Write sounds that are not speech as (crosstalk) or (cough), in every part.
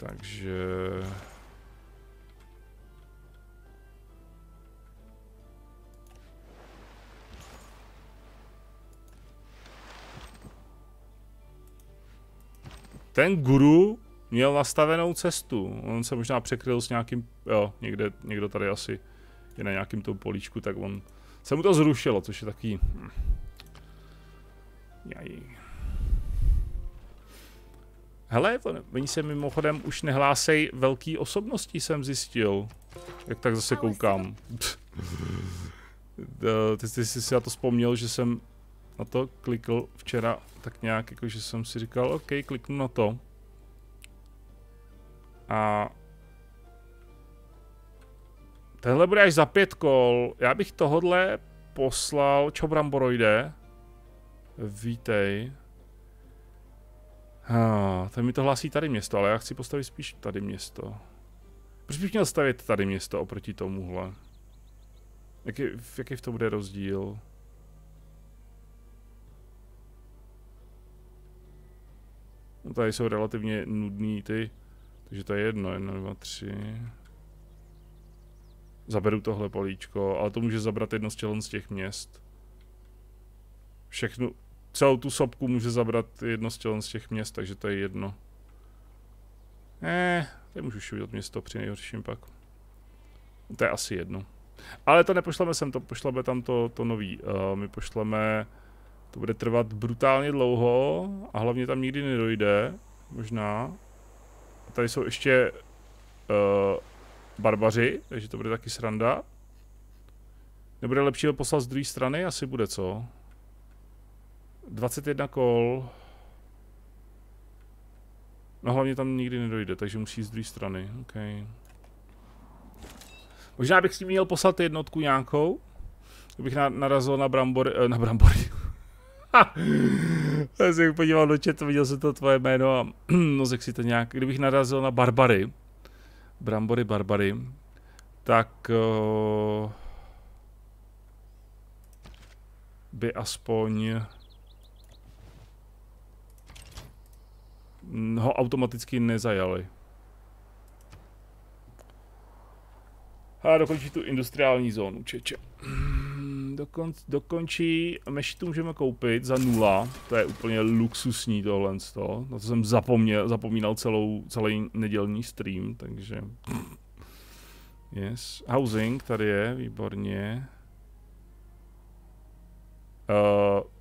Takže... Ten guru měl nastavenou cestu. On se možná překryl s nějakým, jo, někde, někdo tady asi je na nějakým tom políčku, tak on se mu to zrušilo, což je taký... Hm. Hele, oni se mimochodem už nehlásej velký osobností, jsem zjistil. Jak tak zase koukám. (laughs) ty, ty jsi si na to vzpomněl, že jsem na to klikl včera tak nějak, jako že jsem si říkal, OK, kliknu na to. A tenhle bude až za pět kol. Já bych tohodle poslal, čo Bramboroide. Vítej. Ah, ten mi to hlásí tady město, ale já chci postavit spíš tady město. Proč bych měl stavit tady město oproti tomuhle? Jaký, jaký v tom bude rozdíl? No tady jsou relativně nudný ty, takže to je jedno, jedno, dva, tři. Zaberu tohle políčko, ale to může zabrat jedno z z těch měst. Všechnu, celou tu sopku může zabrat jedno z z těch měst, takže to je jedno. Eh, tady můžu šuvět město při nejhorším pak. To je asi jedno. Ale to nepošleme sem, to pošleme tam to, to nový. Uh, my pošleme, to bude trvat brutálně dlouho a hlavně tam nikdy nedojde, možná. A tady jsou ještě uh, barbaři, takže to bude taky sranda. Nebude lepší ho poslat z druhé strany? Asi bude, co? 21 kol. No hlavně tam nikdy nedojde, takže musí z druhé strany. Okay. Možná bych s tím měl poslat jednotku nějakou. Kdybych na, narazil na brambory, eh, na brambory. (laughs) Já jsem podíval do chatu, viděl jsem to tvoje jméno a (clears throat) no si to nějak, kdybych narazil na barbary, brambory barbary, tak uh, by aspoň ho automaticky nezajali. A dokončí tu industriální zónu, čeče. Dokon, dokončí, mešitu můžeme koupit za nula, to je úplně luxusní tohle. Na to jsem zapomněl, zapomínal celou, celý nedělní stream, takže... Yes, housing tady je, výborně. Uh,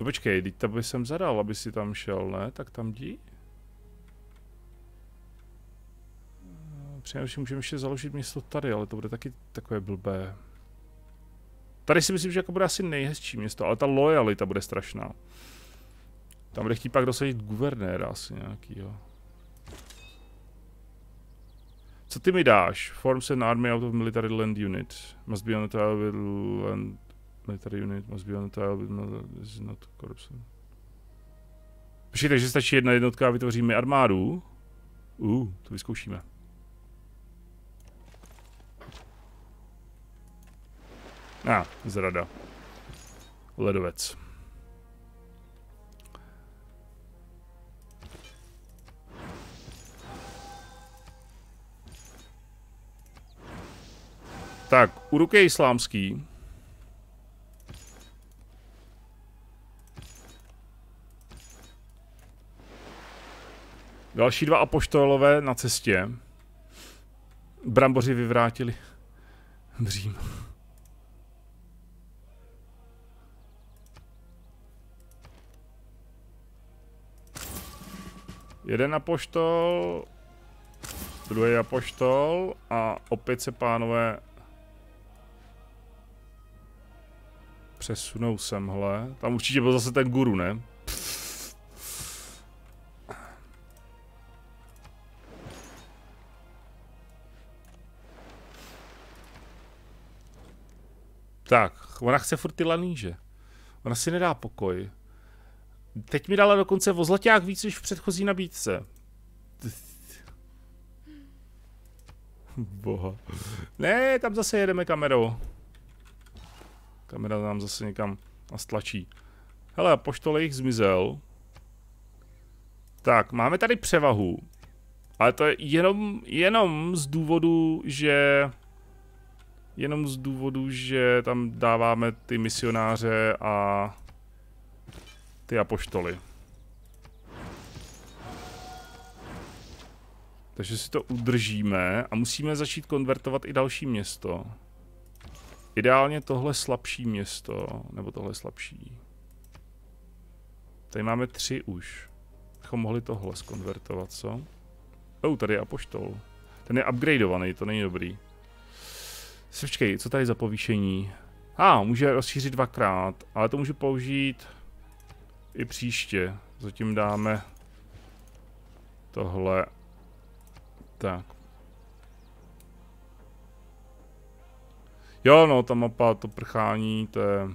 no počkej, teď to by jsem zadal, aby si tam šel, ne? Tak tam jdi. Přinejmenším můžeme ještě založit město tady, ale to bude taky takové blbé. Tady si myslím, že jako bude asi nejhezčí město, ale ta lojalita bude strašná. Tam bude chtít pak dosadit guvernéra asi nějakýho. Co ty mi dáš? Forms an army out of military land unit. Must be on a land military unit. Must be on tile with is not corruption. Počkejte, že stačí jedna jednotka a vytvoříme armádu. Uh, to vyzkoušíme. A, ah, zrada. Ledovec. Tak, Uruk je islámský. Další dva apoštolové na cestě. Bramboři vyvrátili Řím. Jeden apoštol, druhý apoštol a opět se pánové přesunou semhle. Tam určitě byl zase ten guru, ne? Tak, ona chce furt ty laníže. Ona si nedá pokoj. Teď mi dala dokonce o zlaťák víc než v předchozí nabídce. (laughs) Boha. Ne, tam zase jedeme kamerou. Kamera nám zase někam nastlačí. Hele, poštole jich zmizel. Tak, máme tady převahu. Ale to je jenom, jenom z důvodu, že... Jenom z důvodu, že tam dáváme ty misionáře a ty apoštoly. Takže si to udržíme a musíme začít konvertovat i další město. Ideálně tohle slabší město, nebo tohle slabší. Tady máme tři už. Bychom mohli tohle skonvertovat, co? Oh, tady je apoštol. Ten je upgradeovaný, to není dobrý. Počkej, co tady za povýšení? A, ah, může rozšířit dvakrát, ale to můžu použít i příště. Zatím dáme tohle. Tak. Jo, no, ta mapa, to prchání, to je...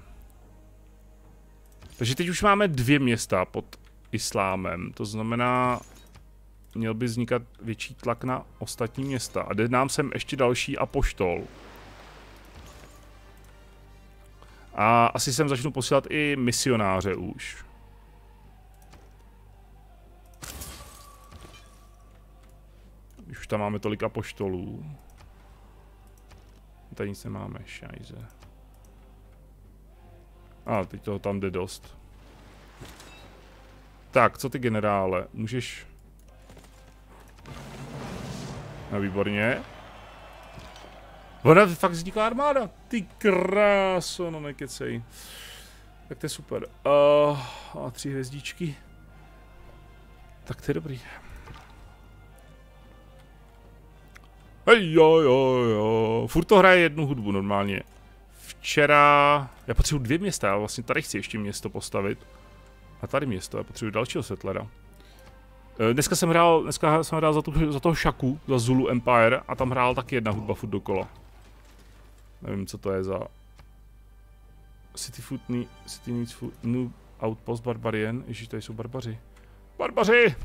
Takže teď už máme dvě města pod islámem, to znamená, měl by vznikat větší tlak na ostatní města. A jde nám sem ještě další apoštol. A asi sem začnu posílat i misionáře už. Už tam máme tolik apoštolů. Tady nic nemáme, šajze. A, teď toho tam jde dost. Tak, co ty generále? Můžeš... No výborně. Ona fakt vznikla armáda. Ty kráso, no nekecej. Tak to je super. Uh, a tři hvězdičky. Tak to je dobrý. Hej, jo, jo, jo. Furt to hraje jednu hudbu normálně. Včera... Já potřebuji dvě města, já vlastně tady chci ještě město postavit. A tady město, já potřebuji dalšího setlera. Eh, dneska jsem hrál, dneska jsem hrál za, tu, za toho Shaku, za Zulu Empire a tam hrál taky jedna hudba furt dokola. Nevím, co to je za... City Food, City Needs Food, New Outpost Barbarian, ježiš, tady jsou barbaři. Barbaři!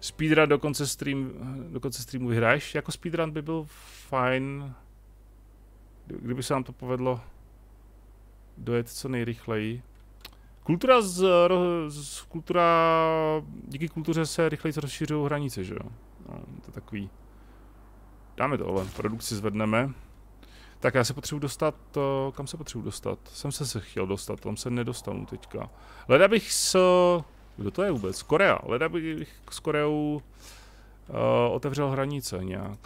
Speedrun do konce, stream, do konce streamu vyhraješ. Jako speedrun by byl fajn, kdyby se nám to povedlo dojet co nejrychleji. Kultura z, z kultura, díky kultuře se rychleji rozšiřují hranice, že jo? No, to je takový. Dáme to, ale produkci zvedneme. Tak já se potřebuji dostat, to, kam se potřebuji dostat? Jsem se se chtěl dostat, tam se nedostanu teďka. Leda bych s, kdo to je vůbec? Korea. Leda bych s Koreou uh, otevřel hranice nějak.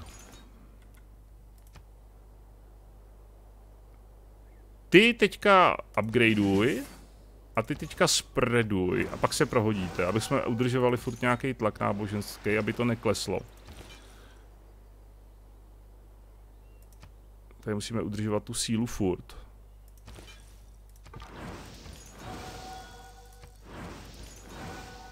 Ty teďka upgradeuj a ty teďka spreaduj a pak se prohodíte, aby jsme udržovali furt nějaký tlak náboženský, aby to nekleslo. Tady musíme udržovat tu sílu furt.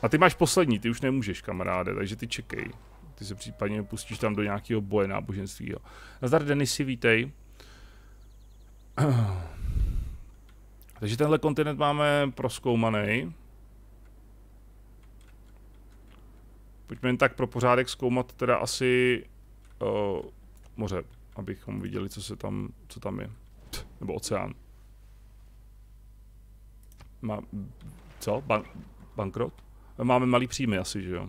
A ty máš poslední, ty už nemůžeš, kamaráde, takže ty čekej. Ty se případně pustíš tam do nějakého boje náboženství. Nazdar Denisy, vítej. (clears throat) Takže tenhle kontinent máme proskoumaný. Pojďme jen tak pro pořádek zkoumat teda asi uh, moře, abychom viděli, co se tam, co tam je. Nebo oceán. Má, co? Ban, bankrot? Máme malý příjmy asi, že jo?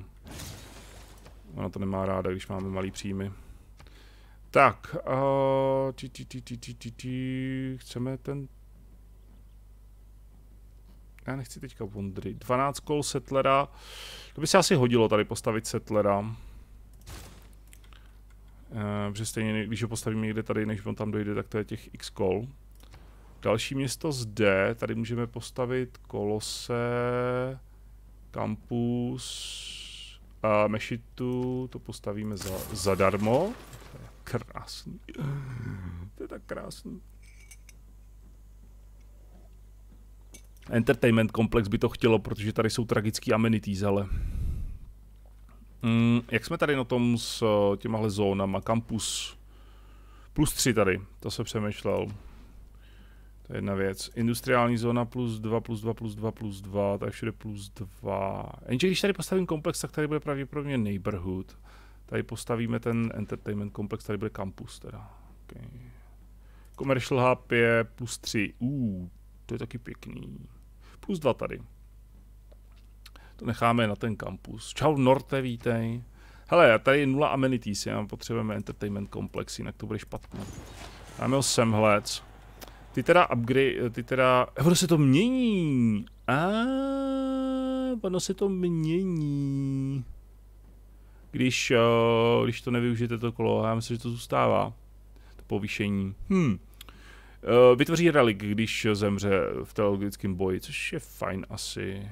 Ona to nemá ráda, když máme malý příjmy. Tak, uh, tí, tí, tí, tí, tí, tí, chceme ten... Já nechci teďka Wondry. 12 kol settlera. To by se asi hodilo tady postavit settlera. Uh, protože stejně, když ho postavíme někde tady, než on tam dojde, tak to je těch x kol. Další město zde, tady můžeme postavit kolose kampus a mešitu to postavíme za, zadarmo. To je krásný. To je tak krásný. Entertainment komplex by to chtělo, protože tady jsou tragický amenities, ale... Mm, jak jsme tady na tom s těmahle zónama? Campus plus 3 tady, to se přemýšlel. To je jedna věc. Industriální zóna plus 2, plus 2, plus 2, plus 2, tak všude plus 2. Jenže když tady postavím komplex, tak tady bude pravděpodobně neighborhood. Tady postavíme ten entertainment komplex, tady bude campus teda. Okay. Commercial hub je plus 3. Uh, to je taky pěkný. Plus 2 tady. Necháme na ten kampus. Čau Norte, vítej. Hele, tady je nula amenities, já potřebujeme entertainment komplex, jinak to bude špatné. Máme ho semhlec. Ty teda upgrade, ty teda, ono se to mění. A ono se to mění. Když, uh, když to nevyužijete to kolo, já myslím, že to zůstává. To povýšení. Hm. Uh, vytvoří relik, když zemře v teologickém boji, což je fajn asi.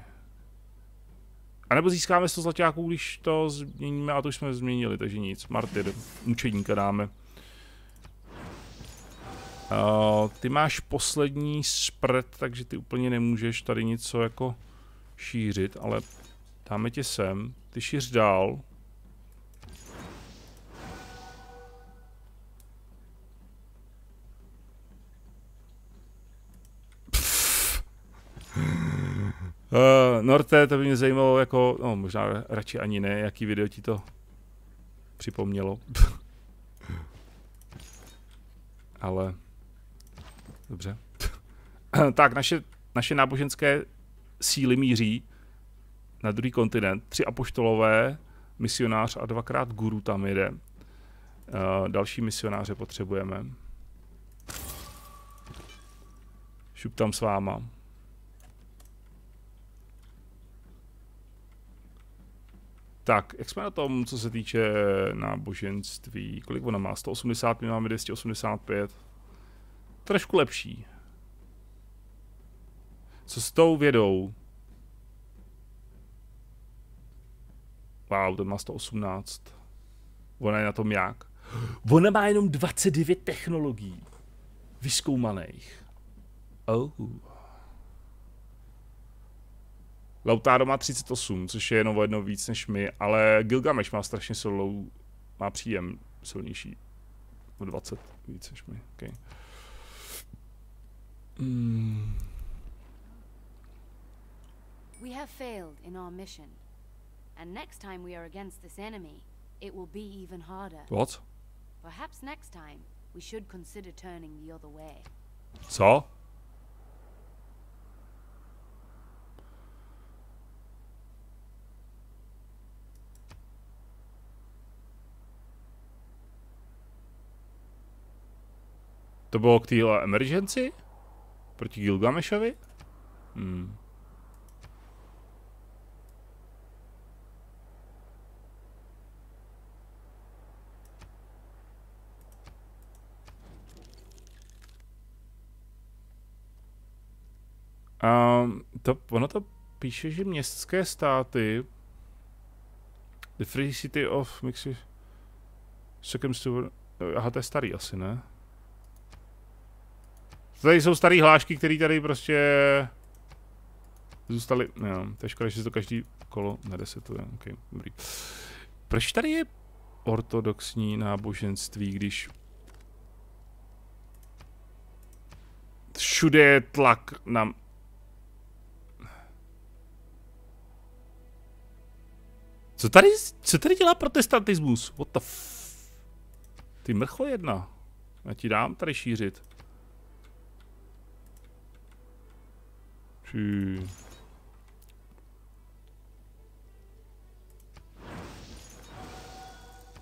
A nebo získáme 100 zlatáků, když to změníme, a to už jsme změnili, takže nic. Martyr, mučedníka dáme. Uh, ty máš poslední spread, takže ty úplně nemůžeš tady něco jako šířit, ale dáme tě sem. Ty šíř dál. Uh, Norte, to by mě zajímalo jako, no možná radši ani ne, jaký video ti to připomnělo. (laughs) Ale, dobře. (clears throat) tak, naše, naše náboženské síly míří na druhý kontinent. Tři apoštolové, misionář a dvakrát guru tam jede. Uh, další misionáře potřebujeme. Šup tam s váma. Tak, jak jsme na tom, co se týče náboženství? Kolik ona má? 180, my máme 285. Trošku lepší. Co s tou vědou? Wow, ten má 118. Ona je na tom jak? Ona má jenom 29 technologií. Vyskoumaných. Oh. Lautaro má 38, což je jenom o jedno víc než my, ale Gilgamesh má strašně silnou, má příjem silnější. O 20 víc než my, okay. Mm. We have failed in our mission. And next time we are against this enemy, it will be even harder. What? Perhaps next time we should consider turning the other way. Co? To bylo k téhle emergenci? Proti Gilgameshovi? Hmm. Um, to, ono to píše, že městské státy The Free City of Mixi Second Aha, to je starý asi, ne? Tady jsou staré hlášky, které tady prostě zůstaly, jo, to je škoda, že se to každý kolo nedesetuje, ok, dobrý. Proč tady je ortodoxní náboženství, když všude je tlak na... Co tady, co tady dělá protestantismus? What the f... Ty mrchlo jedna. Já ti dám tady šířit. Či...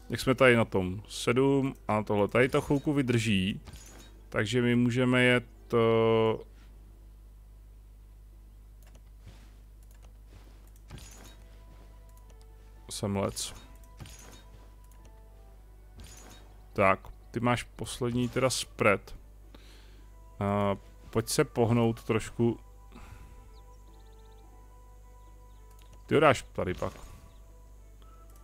Jak jsme tady na tom? 7 a tohle. Tady to chvilku vydrží. Takže my můžeme jet... Uh... Semlec. Tak, ty máš poslední teda spread. Uh, pojď se pohnout trošku Ty ho dáš tady pak.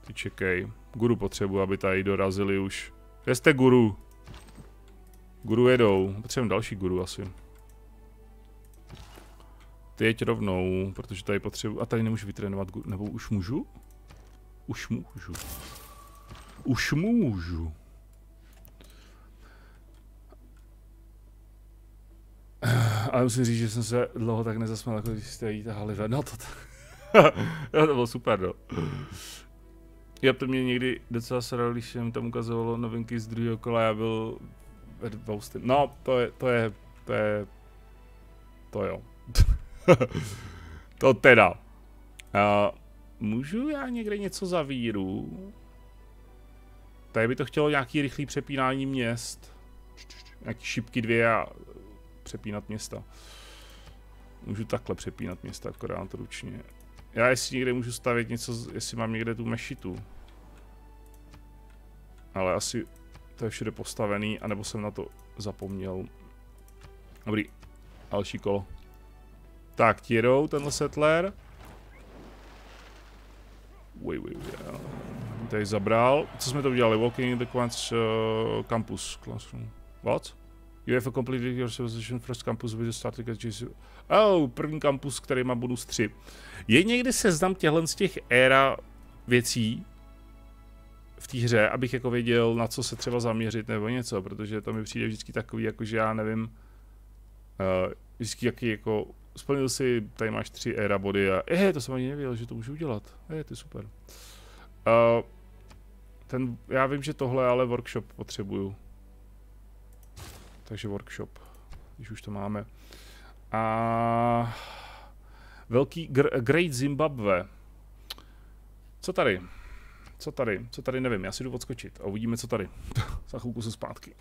Ty čekej. Guru potřebuji, aby tady dorazili už. Kde jste guru? Guru jedou. Potřebujeme další guru asi. Ty jeď rovnou, protože tady potřebuji... A tady nemůžu vytrénovat guru. Nebo už můžu? Už můžu. Už můžu. Ale musím říct, že jsem se dlouho tak nezasměl, jako když jste jí tahali. No to tak. (laughs) to bylo super, no. Já to mě někdy docela sral, když jsem tam ukazovalo novinky z druhého kola, já byl v Austin. No, to je, to je, to je, to jo. (laughs) to teda. Uh, můžu já někde něco zavíru? Tady by to chtělo nějaký rychlý přepínání měst. Nějaký šipky dvě a přepínat města. Můžu takhle přepínat města, akorát to ručně. Já jestli někde můžu stavět něco, jestli mám někde tu mešitu. Ale asi to je všude postavený, anebo jsem na to zapomněl. Dobrý, další kolo. Tak, ti jedou tenhle settler. Wait, wait, wait. Tady zabral. Co jsme to udělali? Walking in the Quants uh, campus classroom. What? You have completed your civilization first campus with starting at GCU. Oh, první kampus, který má bonus 3. Je někdy seznam těchto z těch éra věcí v té hře, abych jako věděl, na co se třeba zaměřit nebo něco, protože to mi přijde vždycky takový, jako že já nevím, uh, vždycky jaký jako, splnil si, tady máš tři éra body a eh, to jsem ani nevěděl, že to můžu udělat, eh, to je super. Uh, ten, já vím, že tohle ale workshop potřebuju. Takže workshop, když už to máme. A velký Gr Great Zimbabwe. Co tady? Co tady? Co tady nevím, já si jdu odskočit a uvidíme, co tady. (laughs) Za chvilku se zpátky.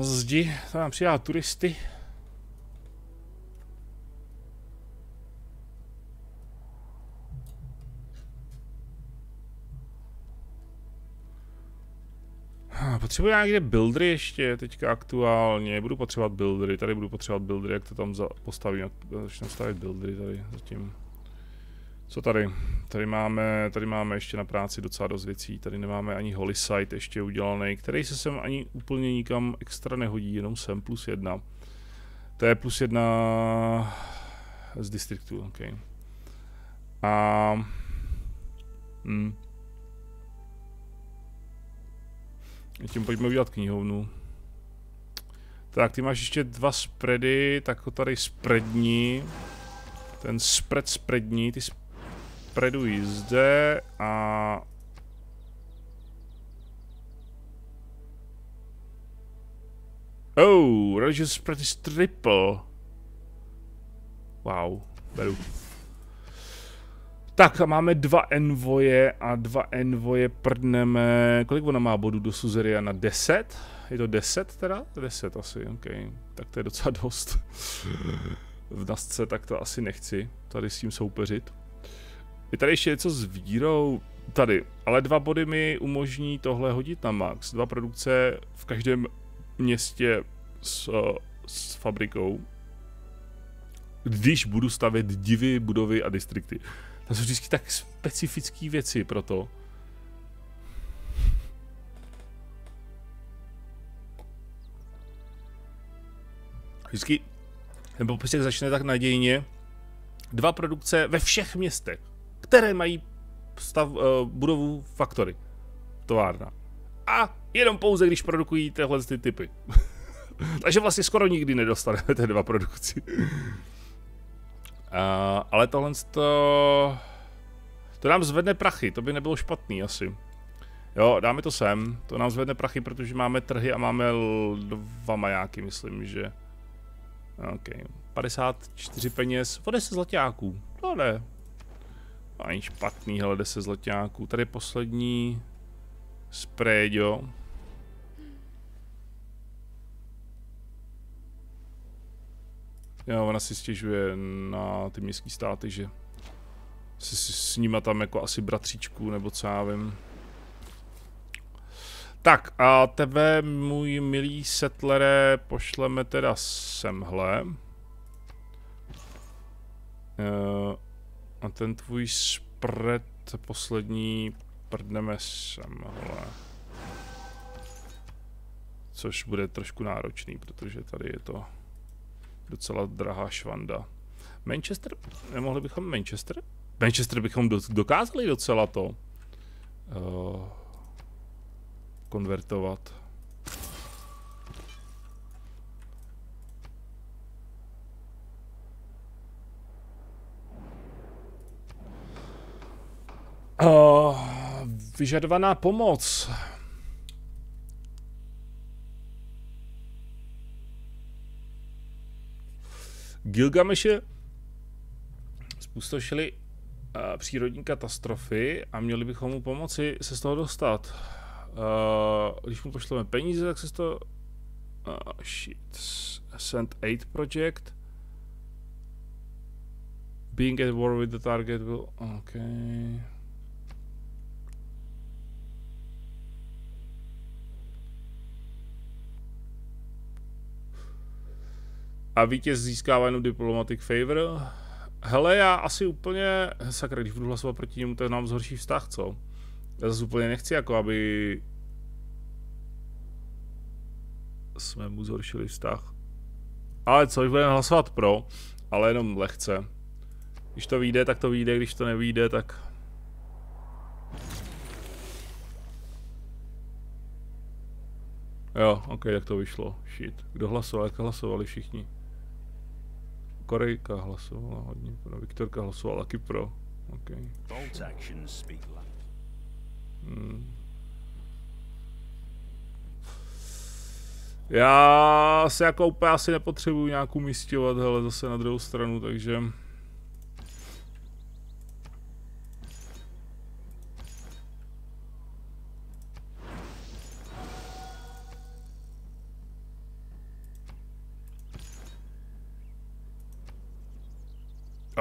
Zdi tam přijá turisty. Potřebuji nějaké buildery ještě teďka aktuálně, budu potřebovat buildery, tady budu potřebovat buildery, jak to tam za, postavím, začnu stavit buildery tady zatím. Co tady? Tady máme, tady máme ještě na práci docela dost věcí. Tady nemáme ani holy site ještě udělaný, který se sem ani úplně nikam extra nehodí, jenom sem plus jedna. To je plus jedna z distriktu, ok. A... Hmm. Tím pojďme udělat knihovnu. Tak, ty máš ještě dva spready, tak ho tady spreadní. Ten spread spreadní, ty preduji zde a... Oh, religious is triple. Wow, beru. Tak a máme dva envoje a dva envoje prdneme, kolik ona má bodů do Suzeria na 10? Je to 10 teda? 10 asi, ok. Tak to je docela dost. v nasce tak to asi nechci tady s tím soupeřit. Je tady ještě něco s vírou? Tady, ale dva body mi umožní tohle hodit na max. Dva produkce v každém městě s, s fabrikou. Když budu stavět divy, budovy a distrikty. To jsou vždycky tak specifické věci pro to. Vždycky ten popis začne tak nadějně. Dva produkce ve všech městech které mají stav, uh, budovu faktory, továrna. A jenom pouze, když produkují tyhle ty typy. (laughs) Takže vlastně skoro nikdy nedostaneme ty dva produkci. uh, ale tohle to... To nám zvedne prachy, to by nebylo špatný asi. Jo, dáme to sem. To nám zvedne prachy, protože máme trhy a máme dva majáky, myslím, že. OK. 54 peněz, o 10 zlatáků. To ne. Ani špatný, ale 10 zlatáků. Tady poslední spray, jo. Jo, ona si stěžuje na ty městské státy, že si s nima tam jako asi bratříčku, nebo co já vím. Tak a tebe, můj milý settlere, pošleme teda semhle. Uh, a ten tvůj spread poslední prdneme semhle. Což bude trošku náročný, protože tady je to docela drahá švanda. Manchester, nemohli bychom Manchester? Manchester bychom do, dokázali docela to uh, konvertovat. Uh, vyžadovaná pomoc. Gilgameše spustošili uh, přírodní katastrofy a měli bychom mu pomoci se z toho dostat. Uh, když mu pošleme peníze, tak se z toho... Uh, shit. Send aid project. Being at war with the target will... Okay. A vítěz získává jenom diplomatic favor. Hele, já asi úplně, sakra, když budu hlasovat proti němu, tak nám zhorší vztah, co? Já zase úplně nechci, jako aby jsme mu zhoršili vztah. Ale co, budeme hlasovat pro, ale jenom lehce. Když to vyjde, tak to vyjde, když to nevyjde, tak... Jo, ok, jak to vyšlo. Shit. Kdo hlasoval? Jak hlasovali všichni? Korejka hlasovala hodně pro, Viktorka hlasovala taky pro. Okay. Hmm. Já se jako úplně asi nepotřebuju nějak umístěvat, hele, zase na druhou stranu, takže...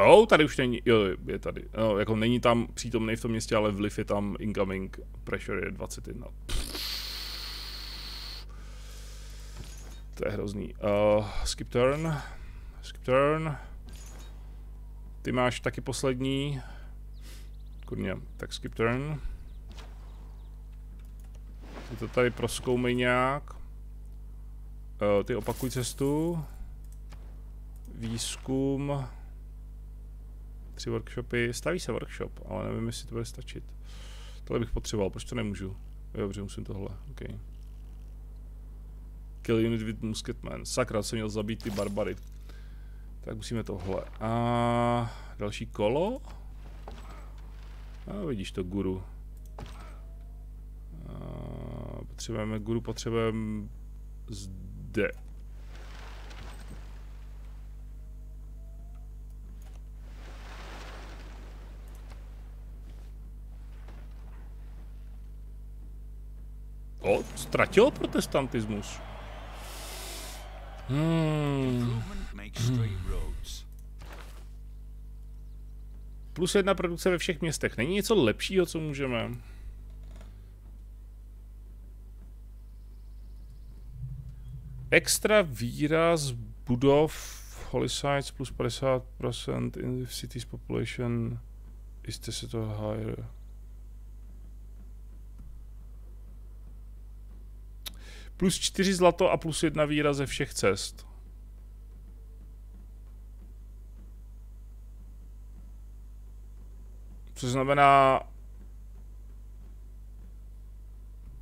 Oh, tady už není, jo, je tady. No, jako není tam přítomný v tom městě, ale vliv je tam incoming, pressure je 21. To je hrozný. Uh, skip turn. Skip turn. Ty máš taky poslední. Kurně, tak skip turn. Ty to tady proskoumej nějak. Uh, ty opakuj cestu. Výzkum tři workshopy, staví se workshop, ale nevím, jestli to bude stačit. Tohle bych potřeboval, proč to nemůžu? Dobře, musím tohle, ok. Kill unit with musketman. Sakra, jsem měl zabít ty barbary. Tak musíme tohle. A další kolo? A vidíš to, guru. A potřebujeme guru, potřebujeme zde. O, ztratil protestantismus. Hmm. Plus jedna produkce ve všech městech. Není něco lepšího, co můžeme? Extra výraz budov Holy Sites plus 50% in the city's population. Jste se to higher? Plus 4 zlato a plus jedna výra ze všech cest. Což znamená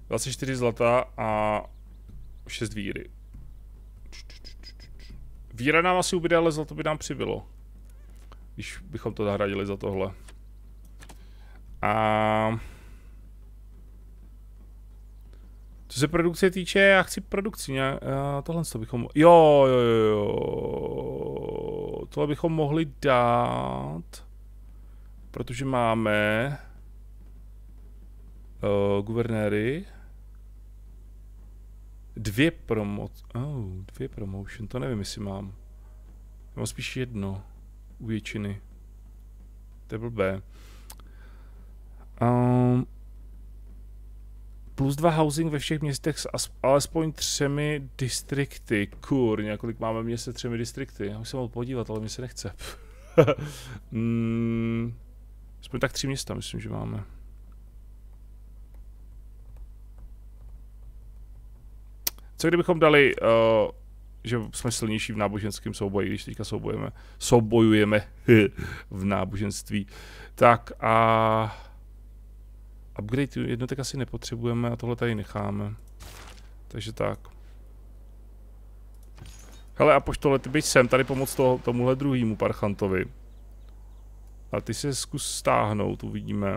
24 zlata a 6 víry. Víra nám asi ubyde, ale zlato by nám přibylo. Když bychom to zahradili za tohle. A... Co se produkce týče, já chci produkci, ne? tohle to bychom, jo, jo, jo, jo, tohle bychom mohli dát, protože máme uh, guvernéry, dvě promo, oh, dvě promotion, to nevím, jestli mám. Mám spíš jedno u většiny. To je blbé. Um, plus dva housing ve všech městech s alespoň třemi distrikty. Kurně, kolik máme měst se třemi distrikty? Já už se mohl podívat, ale mi se nechce. (laughs) mm, tak tři města, myslím, že máme. Co kdybychom dali, uh, že jsme silnější v náboženském souboji, když teďka soubojeme, soubojujeme (laughs) v náboženství, tak a upgrade jednotek asi nepotřebujeme a tohle tady necháme. Takže tak. Hele, a poštole, ty běž sem tady pomoct to, tomuhle druhýmu parchantovi. A ty se zkus stáhnout, uvidíme.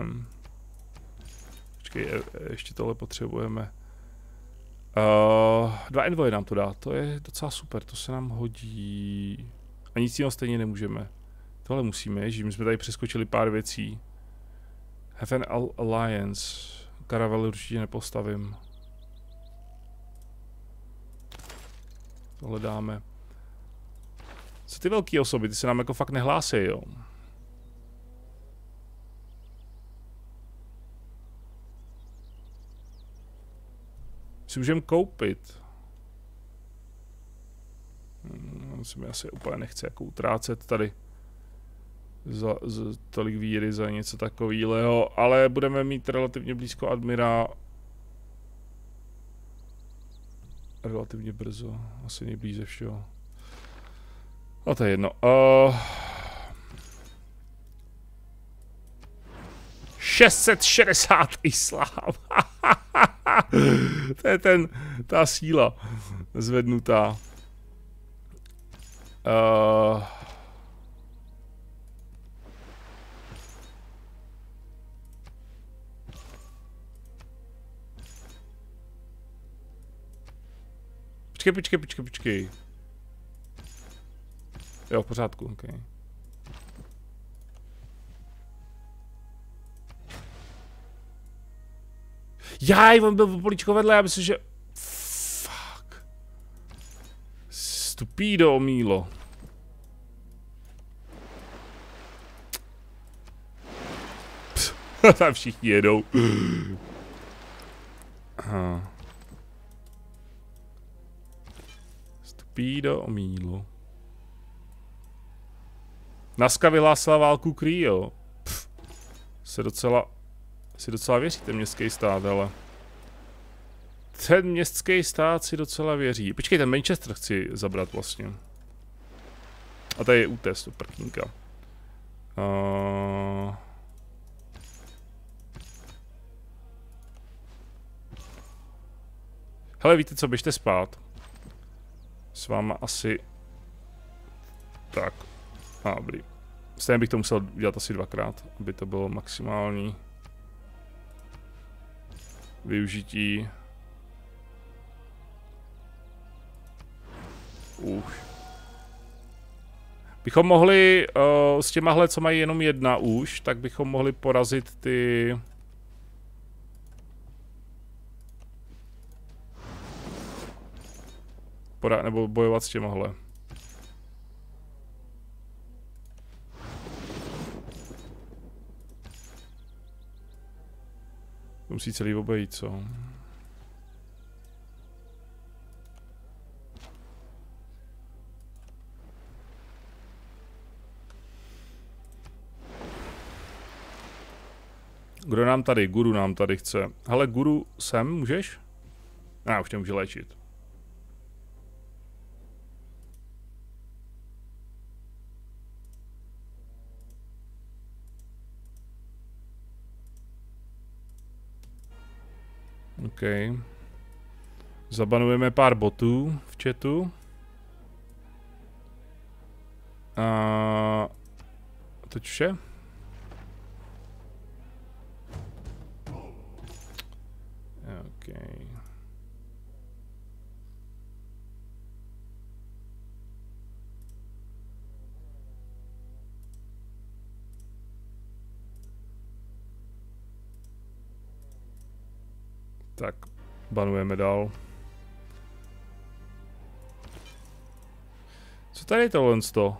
Počkej, je, ještě tohle potřebujeme. Uh, dva envoy nám to dá, to je docela super, to se nám hodí. A nic jiného stejně nemůžeme. Tohle musíme, že my jsme tady přeskočili pár věcí. An alliance. Karavely určitě nepostavím. Tohle dáme. Co ty velké osoby, ty se nám jako fakt nehlásí, jo? Si můžeme koupit. Hmm, se mi asi úplně nechce jako utrácet tady za, za tolik víry za něco takového, ale budeme mít relativně blízko admira relativně brzo, asi nejblíž ze všeho. No to je jedno. Uh, 660 islám. (laughs) to je ten, ta síla zvednutá. Uh, Počkej, počkej, počkej, počkej. Jo, v pořádku, ok. Jaj, on byl poličko vedle, já myslím, že... Fuck. Stupído, Mílo. Tam (laughs) všichni jedou. Aha. Pído o mílu. Naska vyhlásila válku Krio. Pff, se docela, si docela věříte městský stát, ale. Ten městský stát si docela věří. Počkej, ten Manchester chci zabrat vlastně. A tady je útes, to prkínka. Uh... Hele, víte co, běžte spát s váma asi... Tak. A, dobrý. Stejně bych to musel dělat asi dvakrát, aby to bylo maximální využití. Už. Bychom mohli uh, s těmahle, co mají jenom jedna už, tak bychom mohli porazit ty... Pora nebo bojovat s těmahle. Musí celý obejít, co? Kdo nám tady? Guru nám tady chce. Hele, guru sem, můžeš? Já už nemůže léčit. OK. Zabanujeme pár botů v chatu. A teď vše. Tak, banujeme dál. Co tady je tohle to?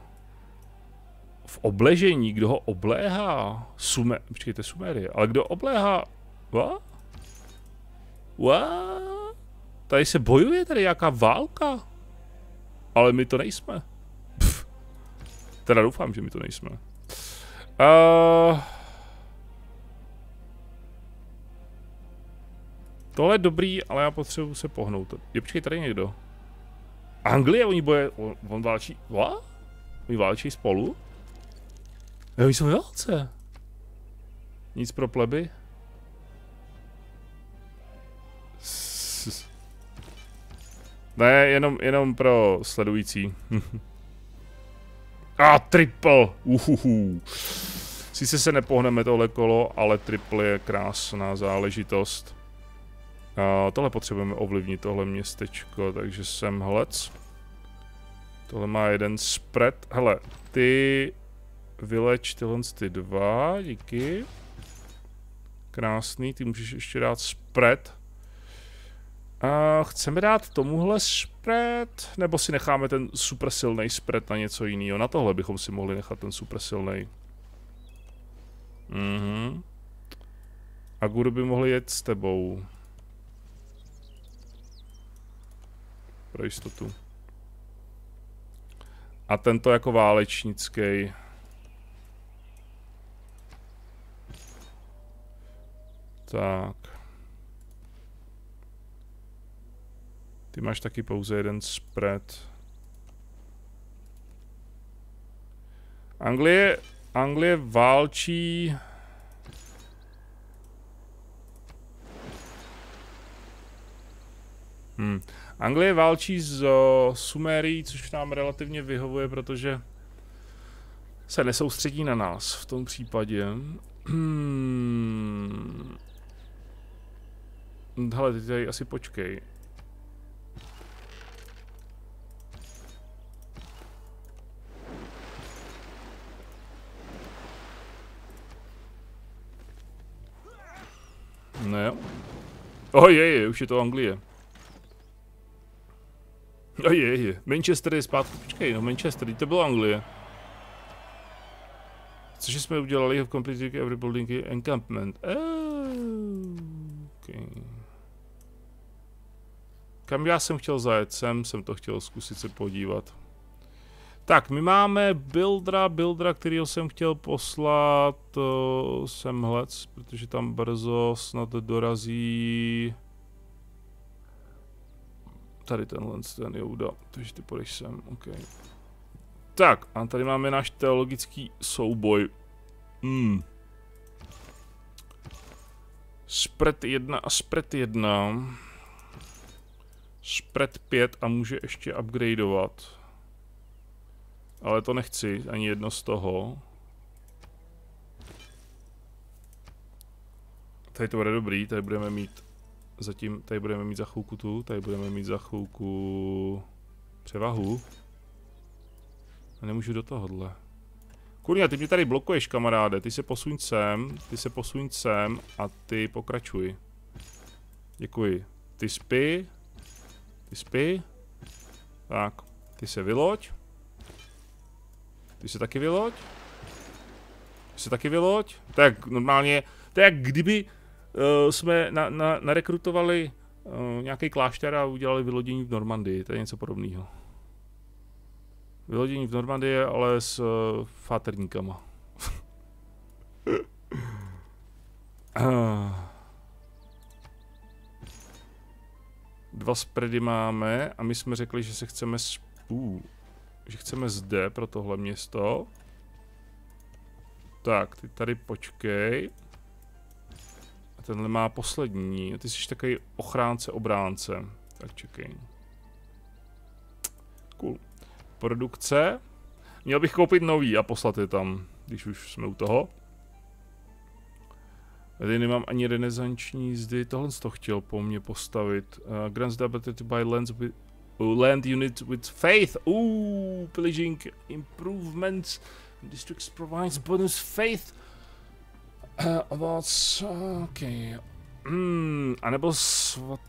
V obležení, kdo ho obléhá? Sume... Počkejte, Sumerie. Ale kdo obléhá... What? What? Tady se bojuje, tady jaká válka. Ale my to nejsme. Pff. Teda doufám, že my to nejsme. Uh... Tohle je dobrý, ale já potřebuji se pohnout. Je, počkej, tady někdo. Anglie, oni boje, on, on válčí, what? Oni válčí spolu? Jo, jsou válce. Nic pro pleby? Ne, jenom, jenom pro sledující. (laughs) A triple! Uhuhu. Sice se nepohneme tohle kolo, ale triple je krásná záležitost. A tohle potřebujeme ovlivnit, tohle městečko, takže sem hlec. Tohle má jeden spread. Hele, ty vyleč tyhle ty dva, díky. Krásný, ty můžeš ještě dát spread. A chceme dát tomuhle spread, nebo si necháme ten super silný spread na něco jiného? Na tohle bychom si mohli nechat ten super silný. Mhm. A Guru by mohli jet s tebou. Pro jistotu. A tento jako válečnický. Tak. Ty máš taky pouze jeden spread. Anglie, Anglie válčí... Hmm. Anglie válčí s uh, Sumérií, což nám relativně vyhovuje, protože se nesoustředí na nás v tom případě. Hmm. Hele, ty tady asi počkej. No jo. Je, je, už je to Anglie. Je, je. Manchester je zpátky. Počkej, no Manchester, to bylo Anglie. Což jsme udělali v Completing Every Building Encampment. Oh, okay. Kam já jsem chtěl zajet? Sem jsem to chtěl zkusit se podívat. Tak, my máme Buildra, Buildra, kterýho jsem chtěl poslat uh, semhlec, protože tam brzo snad dorazí Tady tenhle ten Jouda, takže ty půjdeš sem, ok. Tak, a tady máme náš teologický souboj. Hmm. Spread 1 a spread 1. Spread 5 a může ještě upgradeovat. Ale to nechci, ani jedno z toho. Tady to bude dobrý, tady budeme mít zatím tady budeme mít za chvilku tu, tady budeme mít za chvilku převahu. A nemůžu do tohohle. Kurňa, ty mě tady blokuješ, kamaráde. Ty se posuň sem, ty se posuň sem a ty pokračuj. Děkuji. Ty spí. Ty spí. Tak, ty se vyloď. Ty se taky vyloď. Ty se taky vyloď. Tak normálně, to je jak kdyby jsme na, na, narekrutovali uh, nějaký klášter a udělali vylodění v Normandii. To je něco podobného. Vylodění v Normandii, ale s uh, fáterníkama. Dva spready máme a my jsme řekli, že se chceme uh, že chceme zde pro tohle město. Tak, ty tady počkej tenhle má poslední. Ty jsi takový ochránce, obránce. Tak čekej. Cool. Produkce. Měl bych koupit nový a poslat je tam, když už jsme u toho. Tady nemám ani renesanční zdy, tohle to chtěl po mně postavit. Uh, grants the ability to buy lands with, uh, land unit with faith. Ooh, pillaging improvements. Districts provides bonus faith. Uh, about... Okay. Hmm, anebo svat...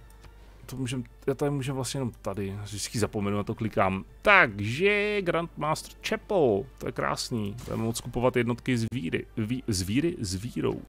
To můžem, já tady můžem vlastně jenom tady, vždycky zapomenu, na to klikám. Takže Grandmaster Chapel, to je krásný. Budeme moc kupovat jednotky z víry, ví, z víry, s vírou.